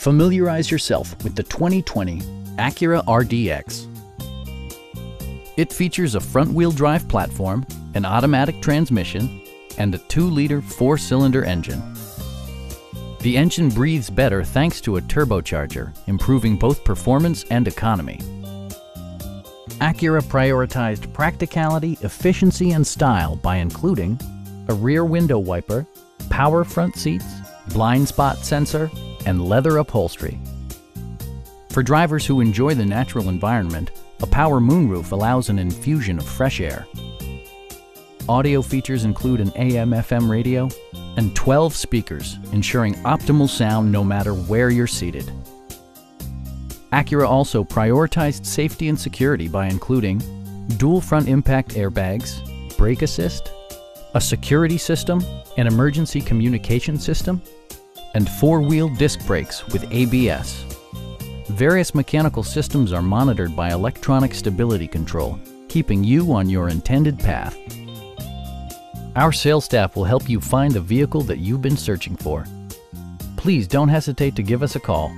Familiarize yourself with the 2020 Acura RDX. It features a front-wheel drive platform, an automatic transmission, and a 2-liter 4-cylinder engine. The engine breathes better thanks to a turbocharger, improving both performance and economy. Acura prioritized practicality, efficiency, and style by including a rear window wiper, power front seats, blind spot sensor, and leather upholstery. For drivers who enjoy the natural environment, a power moonroof allows an infusion of fresh air. Audio features include an AM-FM radio and 12 speakers, ensuring optimal sound no matter where you're seated. Acura also prioritized safety and security by including dual front impact airbags, brake assist, a security system, an emergency communication system, and four-wheel disc brakes with ABS. Various mechanical systems are monitored by electronic stability control, keeping you on your intended path. Our sales staff will help you find the vehicle that you've been searching for. Please don't hesitate to give us a call